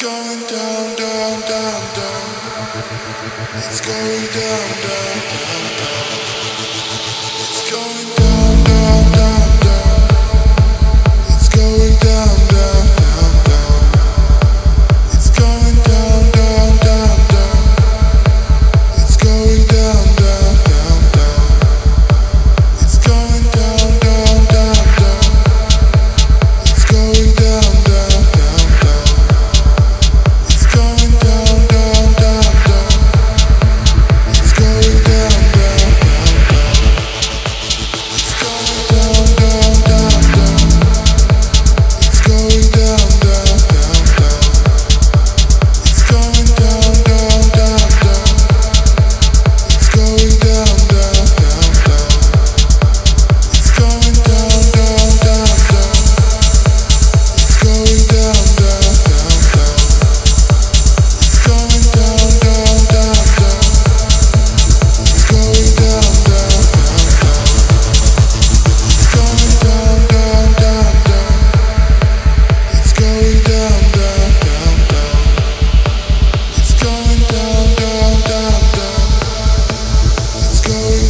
going down, down, down, down. It's going down, down, down, down.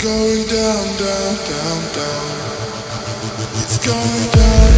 It's going down, down, down, down. It's going down.